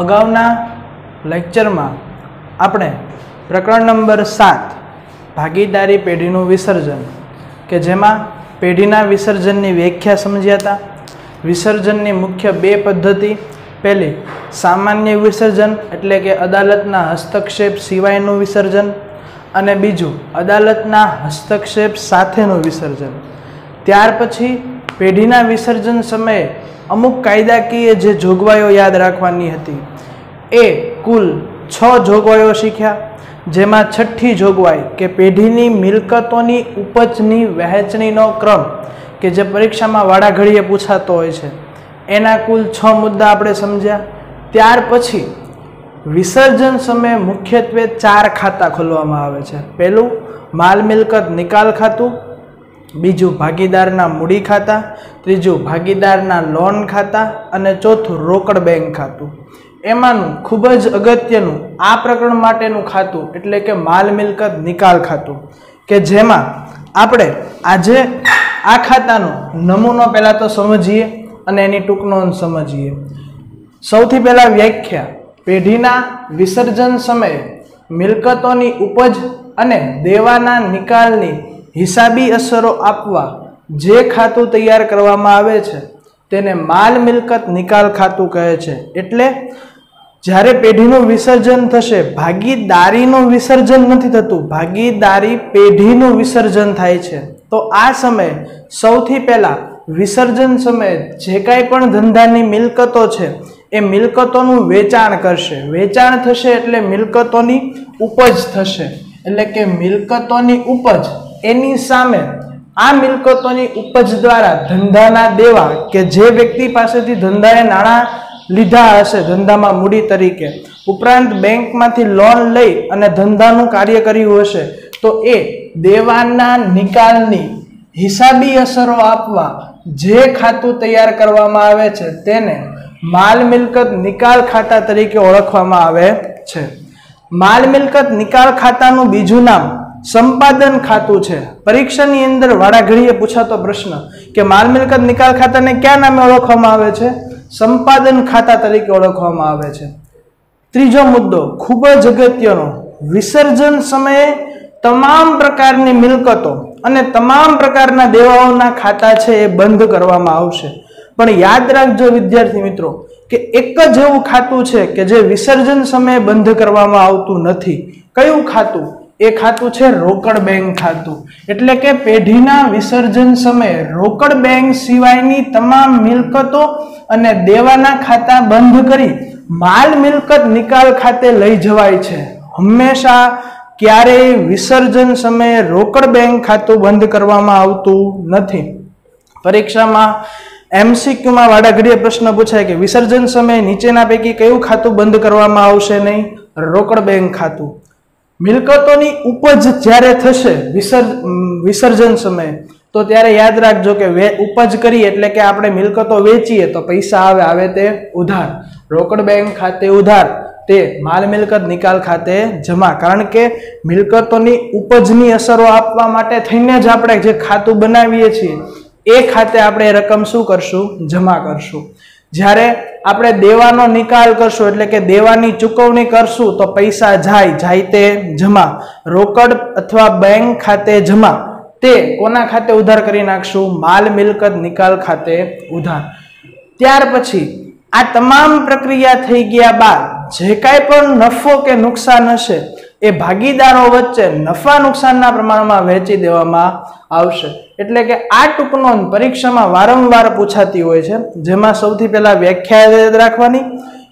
અગાઉના લેક્ચરમાં આપણે પ્રકરણ નંબર સાત, ભાગીદારી પેઢીનું વિસર્જન કે જેમાં પેઢીના વિસર્જનની વ્યાખ્યા સમજ્યા હતા. વિસર્જનની મુખ્ય બે પદ્ધતિ, પહેલી, સામાન્ય વિસર્જન એટલે કે અદાલતના હસ્તક્ષેપ સિવાયનું વિસર્જન અને બીજું, અદાલતના હસ્તક્ષેપ સાથેનું વિસર્જન. ત્યાર પછી પેઢીના વિસર્જન સમયે અમુક કાયદાકીય જે જોગવાઈઓ યાદ રાખવાની હતી. એ કુલ છ જોગવાઈઓ શીખ્યા, જેમાં છઠ્ઠી જોગવાઈ કે પેઢીની મિલકતોની ઉપજની વહેંચણીનો ક્રમ કે જે પરીક્ષામાં વાડાઘડીએ પૂછાતો હોય છે. એના કુલ છ મુદ્દા આપણે સમજ્યા. ત્યાર પછી વિસર્જન સમયે મુખ્યત્વે ચાર ખાતા ખોલવામાં આવે છે. પહેલું, માલ મિલકત નિકાલ ખાતું. બીજું ભાગીદારના મૂડી ખાતા, ત્રીજું ભાગીદારના લોન ખાતા અને ચોથું રોકડ બેંક ખાતું. એમાંનું ખૂબ જ અગત્યનું આ પ્રકરણ માટેનું ખાતું એટલે કે માલ મિલકત નિકાલ ખાતું, કે જેમાં આપણે આજે આ ખાતાનો નમૂનો પહેલાં તો સમજીએ અને એની ટૂંકનો સમજીએ. સૌથી પહેલાં વ્યાખ્યા, પેઢીના વિસર્જન સમયે મિલકતોની ઉપજ અને દેવાના નિકાલની હિસાબી અસરો આપવા જે ખાતું તૈયાર કરવામાં આવે છે, તેને માલ મિલકત નિકાલ ખાતું કહે છે. એટલે જ્યારે પેઢીનું વિસર્જન થશે, ભાગીદારીનું વિસર્જન નથી થતું, ભાગીદારી પેઢીનું વિસર્જન થાય છે. તો આ સમયે સૌથી પહેલાં વિસર્જન સમયે જે કાંઈ પણ ધંધાની મિલકતો છે, એ મિલકતોનું વેચાણ કરશે. વેચાણ થશે એટલે મિલકતોની ઉપજ થશે. એટલે કે મિલકતોની ઉપજ એની સામે આ મિલકતોની ઉપજ દ્વારા ધંધાના દેવા કે જે વ્યક્તિ પાસેથી ધંધાએ નાણાં લીધા હશે, ધંધામાં મૂડી તરીકે, ઉપરાંત બેંકમાંથી લોન લઈ અને ધંધાનું કાર્ય કર્યું હશે, તો એ દેવાના નિકાલની હિસાબી અસરો આપવા જે ખાતું તૈયાર કરવામાં આવે છે, તેને માલ મિલકત નિકાલ ખાતા તરીકે ઓળખવામાં આવે છે. માલ મિલકત નિકાલ ખાતાનું બીજું નામ સંપાદન ખાતું છે. પરીક્ષાની અંદર વાડાઘડીએ પૂછાતો પ્રશ્ન કે માલ મિલકત નિકાલ ખાતાને કયા નામે ઓળખવામાં આવે છે? સંપાદન ખાતા તરીકે ઓળખવામાં આવે છે. ત્રીજો મુદ્દો, ખૂબ જ અગત્યનો, વિસર્જન સમયે તમામ પ્રકારની મિલકતો અને તમામ પ્રકારના દેવાઓના ખાતા છે એ બંધ કરવામાં આવશે. પણ યાદ રાખજો વિદ્યાર્થી મિત્રો કે એક જ એવું ખાતું છે કે જે વિસર્જન સમયે બંધ કરવામાં આવતું નથી. કયું ખાતું? એ ખાતું છે રોકડ બેંક ખાતું. એટલે કે પેઢીના વિસર્જન સમયે રોકડ બેંક સિવાયની તમામ મિલકતો અને દેવાના ખાતા બંધ કરી માલ મિલકત નિકાલ ખાતે લઈ જવાય છે. હંમેશા ક્યારેય વિસર્જન સમયે રોકડ બેંક ખાતું બંધ કરવામાં આવતું નથી. પરીક્ષામાં એમસીક્યુમાં વાડાઘડીએ પ્રશ્ન પૂછાય કે વિસર્જન સમયે નીચેના પૈકી કયું ખાતું બંધ કરવામાં આવશે નહીં? રોકડ બેંક ખાતું. મિલકતોની ઉપજ જ્યારે થશે વિસર્જ વિસર્જન સમયે, તો ત્યારે યાદ રાખજો કે વે, ઉપજ કરીએ એટલે કે આપણે મિલકતો વેચીએ, તો પૈસા આવે આવે તે ઉધાર. રોકડ બેંક ખાતે ઉધાર, તે માલ મિલકત નિકાલ ખાતે જમા. કારણ કે મિલકતોની ઉપજની અસરો આપવા માટે થઈને જ આપણે જે ખાતું બનાવીએ છીએ, એ ખાતે આપણે રકમ શું કરશું? જમા કરશું. જ્યારે આપણે દેવાનો નિકાલ કરશું, એટલે કે દેવાની ચૂકવણી કરશું, તો પૈસા જાય જાય તે જમા. રોકડ અથવા બેંક ખાતે જમા. તે કોના ખાતે ઉધાર કરી નાખશું? માલ મિલકત નિકાલ ખાતે ઉધાર. ત્યાર પછી, આ તમામ પ્રક્રિયા થઈ ગયા બાદ, જે કાંઈ પણ નફો કે નુકસાન હશે એ ભાગીદારો વચ્ચે નફા નુકસાનના પ્રમાણમાં વહેંચી દેવામાં આવશે. એટલે કે આ ટૂંક પરીક્ષામાં વારંવાર પૂછાતી હોય છે. જેમાં સૌથી પહેલા વ્યાખ્યા રાખવાની.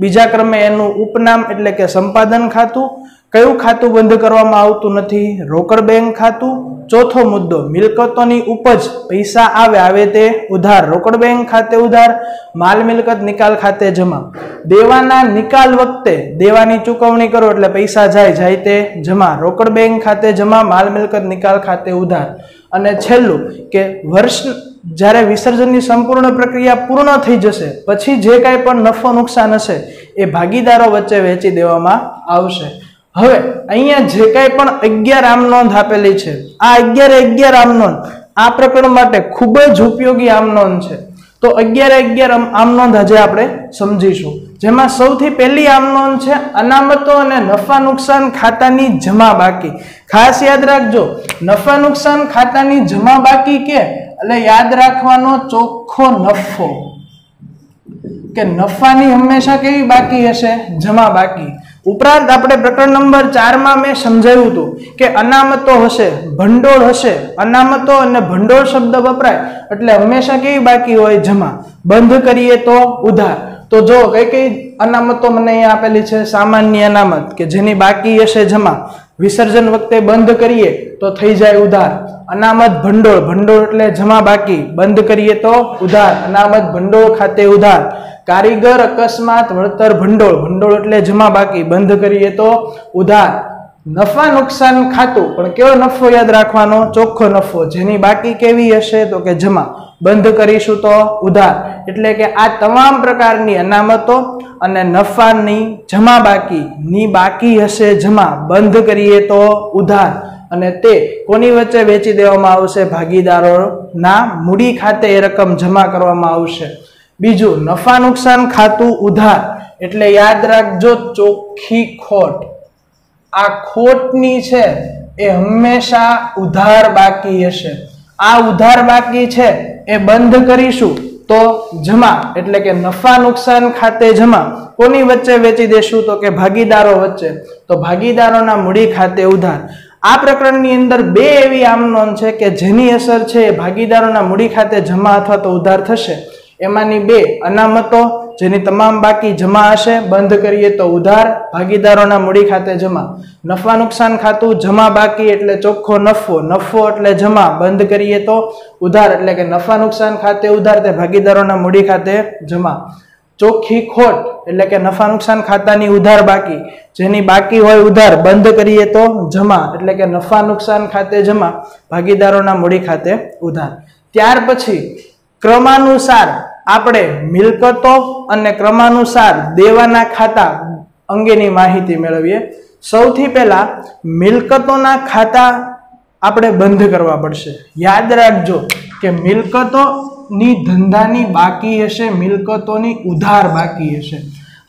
બીજા ક્રમે એનું ઉપનામ એટલે કે સંપાદન ખાતું. કયું ખાતું બંધ કરવામાં આવતું નથી? રોકડ બેંક ખાતું. ચોથો મુદ્દો, મિલકતોની ઉપજ, પૈસા આવે આવે તે ઉધાર. રોકડ બેંક ખાતે ઉધાર, માલ મિલકત નિકાલ ખાતે જમા. દેવાના નિકાલ વખતે દેવાની ચૂકવણી કરો એટલે પૈસા જાય જાય તે જમા. રોકડ બેંક ખાતે જમા, માલ મિલકત નિકાલ ખાતે ઉધાર. અને છેલ્લું કે વર્ષ જ્યારે વિસર્જનની સંપૂર્ણ પ્રક્રિયા પૂર્ણ થઈ જશે, પછી જે કાંઈ પણ નફો નુકસાન હશે, એ ભાગીદારો વચ્ચે વહેંચી દેવામાં આવશે. હવે, અહીંયા જે કાંઈ પણ અગિયાર આમ નોંધ આપેલી છે, આ અગિયારે અગિયાર આમ નોંધ, આ પ્રકરણ માટે ખૂબ જ ઉપયોગી આમ નોંધ છે. તો અગિયારે અગિયાર આમ આમ નોંધ આજે આપણે સમજીશું. જેમાં સૌથી પહેલી આમ નોંધ છે, અનામતો અને નફા નુકસાન ખાતાની જમા બાકી. ખાસ યાદ રાખજો, નફા નુકસાન ખાતાની જમા બાકી કે એટલે યાદ રાખવાનો ચોખ્ખો નફો કે નફાની હંમેશા કેવી બાકી હશે? જમા બાકી. ઉપરાંત આપણે પ્રકરણ નંબર ચારમાં મેં સમજાવ્યું હતું કે અનામતો હશે, ભંડોળ હશે. અનામતો અને ભંડોળ શબ્દ વપરાય. એટલે હંમેશા કેવી બાકી હોય? જમા. બંધ કરીએ તો ઉધાર. તો જો કઈ કઈ અનામતો મને અહીંયા આપેલી છે? સામાન્ય અનામત, કે જેની બાકી હશે જમા. વિસર્જન વખતે બંધ કરીએ તો થઈ જાય ઉધાર. અનામત ભંડોળ ભંડોળ એટલે જમા બાકી. બંધ કરીએ તો ઉધાર. અનામત ભંડોળ ખાતે ઉધાર. કારીગર અકસ્માત, વળતર ભંડોળ. ભંડોળ એટલે જમા બાકી. બંધ કરીએ તો ઉધાર. નફા નુકસાન ખાતું. પણ કેવો નફો યાદ રાખવાનો? ચોખ્ખો નફો. જેની બાકી કેવી હશે તો કે જમા. બંધ કરીશું તો ઉધાર. એટલે કે આ તમામ પ્રકારની અનામતો અને નફાની જમા બાકી, ની બાકી હશે જમા. બંધ કરીએ તો ઉધાર. અને તે કોની વચ્ચે વેચી દેવામાં આવશે? ભાગીદારોના મૂડી ખાતે એ રકમ જમા કરવામાં આવશે. બીજું, નફા નુકસાન ખાતું ઉધાર. એટલે યાદ રાખજો, ચોખ્ખી ખોટ. આ ખોટની છે, એ હંમેશા ઉધાર બાકી હશે. આ ઉધાર બાકી છે, એ બંધ કરીશું, તો જમા, એટલે કે નફા નુકસાન ખાતે જમા, કોની વચ્ચે વેચી દેશું, તો કે ભાગીદારો વચ્ચે? તો ભાગીદારોના મૂડી ખાતે ઉધાર. આ પ્રકરણની અંદર બે એવી આમ છે કે જેની અસર છે, એ ભાગીદારોના મૂડી ખાતે જમા અથવા તો ઉધાર થશે. એમાંની બે અનામતો જેની તમામ બાકી જમા હશે, બંધ કરીએ તો ઉધાર, ભાગીદારોના મૂડી ખાતે જમા. નફા નુકસાન ખાતું જમા બાકી એટલે ચોખ્ખો નફો નફો એટલે જમા. બંધ કરીએ તો ઉધાર એટલે કે નફા નુકસાન ખાતે ઉધાર તે ભાગીદારોના મૂડી ખાતે જમા. ચોખ્ખી ખોટ એટલે કે નફા નુકસાન ખાતાની ઉધાર બાકી. જેની બાકી હોય ઉધાર, બંધ કરીએ તો જમા. એટલે કે નફા નુકસાન ખાતે જમા, ભાગીદારોના મૂડી ખાતે ઉધાર. ત્યાર પછી ક્રમાનુસાર આપણે મિલકતો અને ક્રમાનુસાર દેવાના ખાતા અંગેની માહિતી મેળવીએ. સૌથી પહેલાં મિલકતોના ખાતા આપણે બંધ કરવા પડશે. યાદ રાખજો કે મિલકતોની ધંધાની બાકી હશે, મિલકતોની ઉધાર બાકી હશે.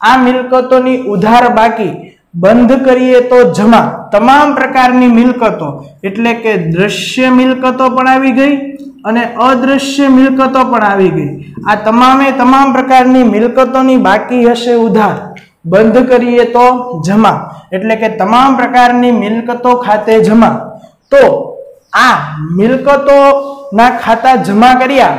આ મિલકતોની ઉધાર બાકી બંધ કરીએ તો જમા. તમામ પ્રકારની મિલકતો, એટલે કે દ્રશ્ય મિલકતો પણ આવી ગઈ અને અદ્રશ્ય મિલકતો પણ આવી ગઈ. આ તમામે તમામ પ્રકારની મિલકતોની બાકી હશે ઉધાર. બંધ કરીએ તો જમા. એટલે કે તમામ પ્રકારની મિલકતો ખાતે જમા. તો આ મિલકતોના ખાતા જમા કર્યા.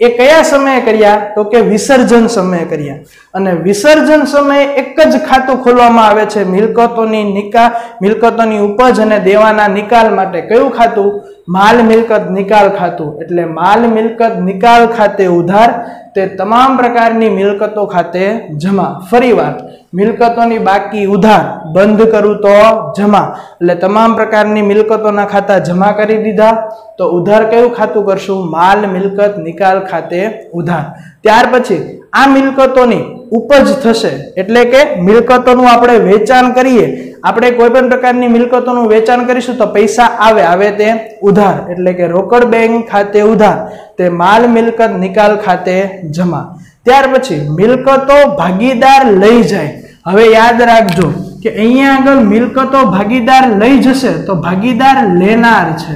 એ કયા સમયે કર્યા? તો કે વિસર્જન સમયે કર્યા. અને વિસર્જન સમયે એક જ ખાતું ખોલવામાં આવે છે, મિલકતોની નિકાલ, મિલકતોની ઉપજ અને દેવાના નિકાલ માટે. કયું ખાતું? માલ મિલકત નિકાલ ખાતું. એટલે માલ મિલકત નિકાલ ખાતે ઉધાર તે તમામ પ્રકારની મિલકતો ખાતે જમા. ફરીવાર મિલકતોની બાકી ઉધાર બંધ કરું તો જમા. એટલે તમામ પ્રકારની મિલકતોના ખાતા જમા કરી દીધા. તો ઉધાર કયું ખાતું કરશું? માલ મિલકત નિકાલ ખાતે ઉધાર. ત્યાર પછી આ મિલકતોની ઉપજ થશે. એટલે કે મિલકતોનું આપણે વેચાણ કરીએ. આપણે કોઈ પણ પ્રકારની મિલકતોનું વેચાણ કરીશું તો પૈસા આવે. આવે તે ઉધાર. એટલે કે રોકડ બેંક ખાતે ઉધાર. તે માલ મિલકત નિકાલ ખાતે જમા. ત્યાર પછી મિલકતો ભાગીદાર લઈ જાય. હવે યાદ રાખજો કે અહીંયા આગળ મિલકતો ભાગીદાર લઈ જશે તો ભાગીદાર લેનાર છે.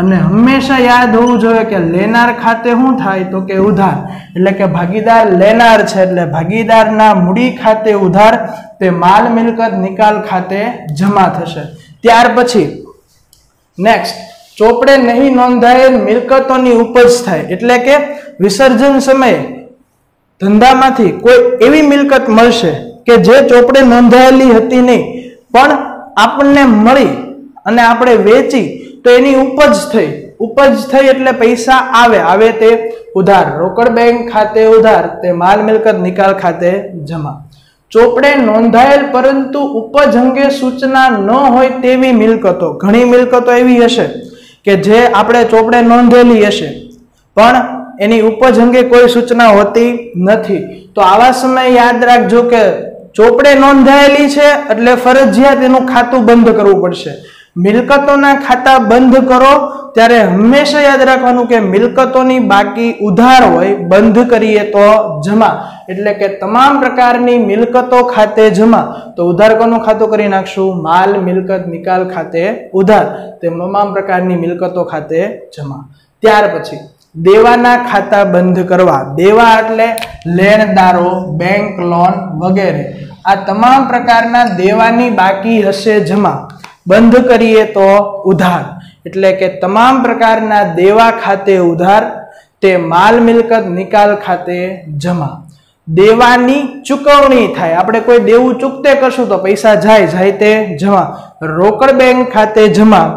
અને હંમેશા યાદ હોવું જોઈએ કે લેનાર ખાતે શું થાય તો કે ઉધાર. એટલે કે ભાગીદાર લેનાર છે, એટલે ભાગીદારના મૂડી ખાતે ઉધાર, તે માલ મિલકત નિકાલ ખાતે જમા થશે. ત્યાર પછી નેક્સ્ટ ચોપડે નહીં નોંધાયેલ મિલકતોની ઉપજ થાય. એટલે કે વિસર્જન સમયે ધંધામાંથી કોઈ એવી મિલકત મળશે કે જે ચોપડે નોંધાયેલી હતી નહીં. પણ આપણને મળી અને આપણે વેચી તો એની ઉપજ થઈ. ઉપજ થઈ એટલે પૈસા આવે. આવે તે ઉધાર. રોકડ બેંક ખાતે ઉધાર, તે માલ મિલકત નિકાલ ખાતે જમા. ચોપડે નોંધાયેલ પરંતુ ઉપજ અંગે સૂચના ન હોય તેવી મિલકતો. ઘણી મિલકતો એવી હશે કે જે આપણે ચોપડે નોંધેલી હશે. પણ એની ઉપજ અંગે કોઈ સૂચના હોતી નથી. તો આવા સમયે યાદ રાખજો કે ચોપડે નોંધાયેલી છે એટલે ફરજિયાત એનું ખાતું બંધ કરવું પડશે. મિલકતોના ખાતા બંધ કરો. ત્યારે હંમેશા યાદ રાખવાનું કે મિલકતોની બાકી ઉધાર હોય, બંધ કરીએ તો જમા. એટલે કે તમામ પ્રકારની મિલકતો ખાતે જમા. તો ઉધાર કોનું ખાતું કરી નાખશું? માલ, મિલકત, નિકાલ ખાતે ઉધાર. તે તમામ પ્રકારની મિલકતો ખાતે જમા. ત્યાર પછી, દેવાના ખાતા બંધ કરવા. દેવા એટલે લેણદારો, બેંક લોન વગેરે. આ તમામ પ્રકારના દેવાની બાકી હશે જમા. બંધ કરીએ તો ઉધાર. એટલે કે તમામ પ્રકારના દેવા ખાતે ઉધાર, તે માલ મિલકત નિકાલ ખાતે જમા. દેવાની ચૂકવણી થાય. આપણે કોઈ દેવું ચૂકતે કરશું તો પૈસા જાય જાય તે જમા. રોકડ બેંક ખાતે જમા,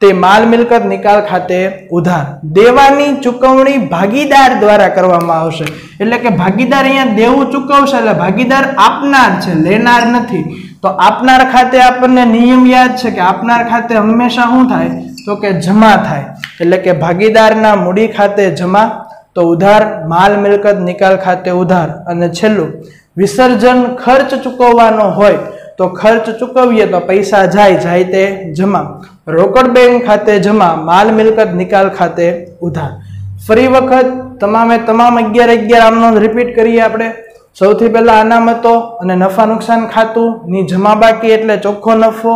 તે માલ મિલકત નિકાલ ખાતે ઉધાર. દેવાની ચૂકવણી ભાગીદાર દ્વારા કરવામાં આવશે. એટલે કે ભાગીદાર અહીંયા દેવું ચૂકવશે એટલે ભાગીદાર આપનાર છે, લેનાર નથી. તો આપનાર ખાતે આપણને નિયમ યાદ છે કે આપનાર ખાતે હંમેશા શું થાય? તો કે જમા થાય. એટલે કે ભાગીદારના મૂડી ખાતે જમા, તો ઉધાર, માલ મિલકત નિકાલ ખાતે ઉધાર. અને છેલ્લું, વિસર્જન ખર્ચ ચૂકવવાનો હોય, તો ખર્ચ ચૂકવીએ તો પૈસા જાય જાય તે જમા. રોકડ બેંક ખાતે જમા, માલ મિલકત નિકાલ ખાતે ઉધાર. ફરી વખત તમામે તમામ અગિયાર અગિયાર આમનો રિપીટ કરીએ આપણે. સૌથી પહેલાં અનામતો અને નફા નુકસાન ખાતું, ની જમા બાકી એટલે ચોખ્ખો નફો.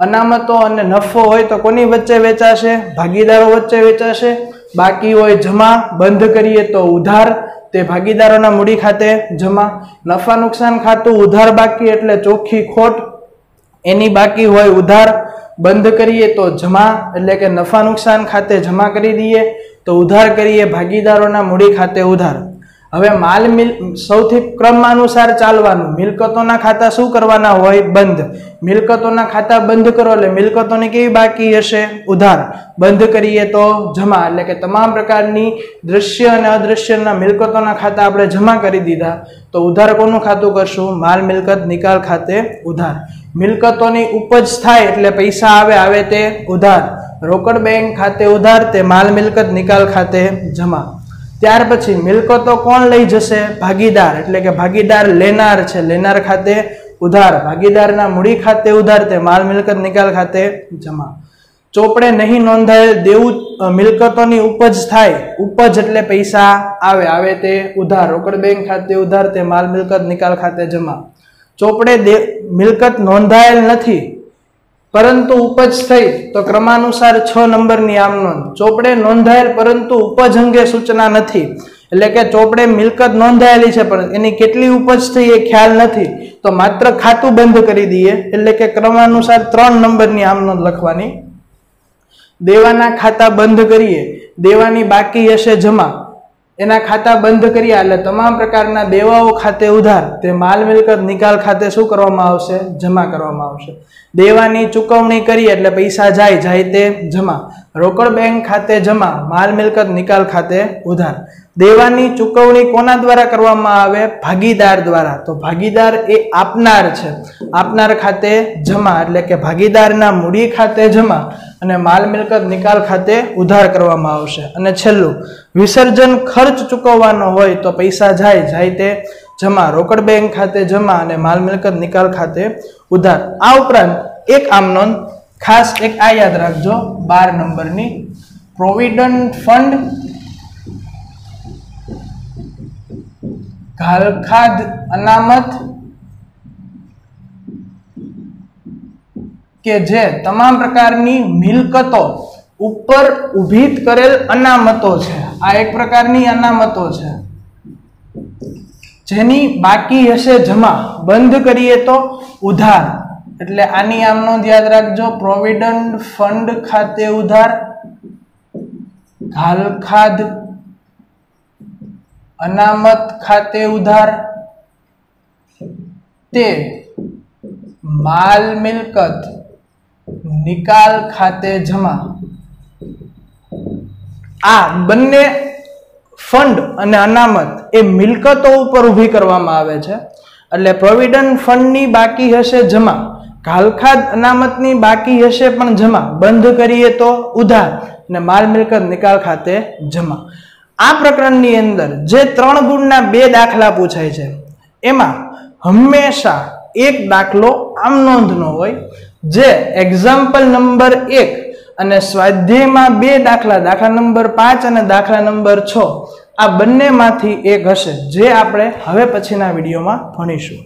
અનામતો અને નફો હોય તો કોની વચ્ચે વેચાશે? ભાગીદારો વચ્ચે વેચાશે. બાકી હોય જમા, બંધ કરીએ તો ઉધાર. તે ભાગીદારોના મૂડી ખાતે જમા. નફા નુકસાન ખાતું, ઉધાર બાકી એટલે ચોખ્ખી ખોટ. એની બાકી હોય ઉધાર. બંધ કરીએ તો જમા, એટલે કે નફા નુકસાન ખાતે જમા કરી દઈએ. તો ઉધાર કરીએ ભાગીદારોના મૂડી ખાતે ઉધાર. હવે માલ મિલ, સૌથી ક્રમાનુસાર ચાલવાનું. મિલકતોના ખાતા શું કરવાના હોય? બંધ. મિલકતોના ખાતા બંધ કરો એટલે મિલકતોની કેવી બાકી હશે? ઉધાર. બંધ કરીએ તો જમા. એટલે કે તમામ પ્રકારની દ્રશ્ય અને અદ્રશ્યના મિલકતોના ખાતા આપણે જમા કરી દીધા. તો ઉધાર કોનું ખાતું કરશું? માલ, મિલકત, નિકાલ ખાતે ઉધાર. મિલકતોની ઉપજ થાય એટલે પૈસા આવે આવે તે ઉધાર. રોકડ બેંક ખાતે ઉધાર, તે માલ, મિલકત, નિકાલ ખાતે જમા. ત્યાર પછી મિલકતો કોણ લઈ જશે? ભાગીદાર. એટલે કે ભાગીદાર લેનાર છે. લેનાર ખાતે ઉધાર. ભાગીદારના મૂડી ખાતે ઉધાર તે માલ મિલકત નિકાલ ખાતે જમા. ચોપડે નહીં નોંધાયેલ દેવું મિલકતોની ઉપજ થાય. ઉપજ એટલે પૈસા આવે. આવે તે ઉધાર. રોકડ બેંક ખાતે ઉધાર તે માલ મિલકત નિકાલ ખાતે જમા. ચોપડે મિલકત નોંધાયેલ નથી. પરંતુ ઉપજ થઈ તો ક્રમાનુસાર છ નંબરની આમ નોંધ. ચોપડે નોંધાયેલ પરંતુ ઉપજ અંગે સૂચના નથી. એટલે કે ચોપડે મિલકત નોંધાયેલી છે પણ એની કેટલી ઉપજ થઈ એ ખ્યાલ નથી. તો માત્ર ખાતું બંધ કરી દઈએ. એટલે કે ક્રમાનુસાર ત્રણ નંબરની આમ નોંધ લખવાની. દેવાના ખાતા બંધ કરીએ. દેવાની બાકી હશે જમા. એના ખાતા બંધ કર્યા એટલે તમામ પ્રકારના દેવાઓ ખાતે ઉધાર, તે માલ મિલકત નિકાલ ખાતે શું કરવામાં આવશે? જમા કરવામાં આવશે. દેવાની ચૂકવણી કરી એટલે પૈસા જાય જાય તે જમા. રોકડ બેંક ખાતે જમા, માલ મિલકત નિકાલ ખાતે ઉધાર. દેવાની ચૂકવણી કોના દ્વારા કરવામાં આવે? ભાગીદાર દ્વારા. તો ભાગીદાર એ આપનાર છે. આપનાર ખાતે જમા, એટલે કે ભાગીદારના મૂડી ખાતે જમા અને માલ મિલકત નિકાલ ખાતે ઉધાર કરવામાં આવશે. અને છેલ્લું, વિસર્જન ખર્ચ ચૂકવવાનો હોય તો પૈસા જાય જાય તે જમા, રોકડ બેંક ખાતે જમા અને માલ મિલકત નિકાલ ખાતે ઉધાર. આ ઉપરાંત એક આમ નોંધ ખાસ એક આ યાદ રાખજો બાર નંબરની પ્રોવિડન્ટ ફંડ ઘાલખાદ અનામત. કે જે તમામ પ્રકારની મિલકતો ઉપર ઊભી કરેલ અનામતો છે. આ એક પ્રકારની અનામતો છે. જેની બાકી હશે જમા. બંધ કરીએ તો ઉધાર. એટલે આની આમ નોંધ યાદ રાખજો પ્રોવિડન્ટ ફંડ ખાતે ઉધાર ઘાલખાદ અનામત ખાતે ઉધાર, તે માલ મિલકત, નિકાલ ખાતે જમા. આ બંને ફંડ અને અનામત એ મિલકતો ઉપર ઊભી કરવામાં આવે છે. એટલે પ્રોવિડન્ટ ફંડની બાકી હશે જમા. ઘાલખાદ અનામતની બાકી હશે પણ જમા. બંધ કરીએ તો ઉધાર અને માલ મિલકત નિકાલ ખાતે જમા. આ પ્રકરણની અંદર જે ત્રણ ગુણના બે દાખલા પૂછાય છે, એમાં હંમેશા એક દાખલો આમ નોંધનો હોય. જે એક્ઝામ્પલ નંબર એક અને સ્વાધ્યાયમાં બે દાખલા દાખલા નંબર પાંચ અને દાખલા નંબર છ, આ બંનેમાંથી એક હશે, જે આપણે હવે પછીના વિડીયોમાં ભણીશું.